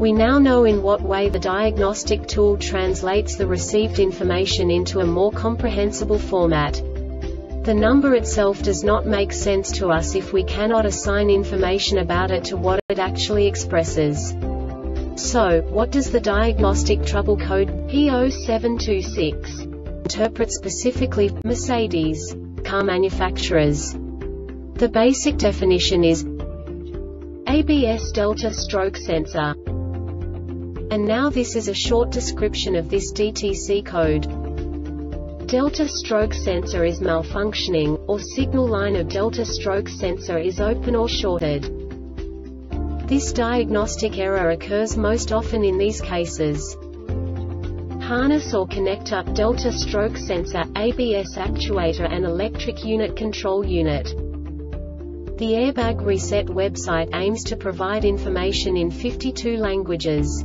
We now know in what way the diagnostic tool translates the received information into a more comprehensible format. The number itself does not make sense to us if we cannot assign information about it to what it actually expresses. So, what does the diagnostic trouble code P0726 interpret specifically Mercedes car manufacturers? The basic definition is ABS delta stroke sensor. And now this is a short description of this DTC code. Delta stroke sensor is malfunctioning, or signal line of delta stroke sensor is open or shorted. This diagnostic error occurs most often in these cases. Harness or connector, delta stroke sensor, ABS actuator and electric unit control unit. The Airbag Reset website aims to provide information in 52 languages.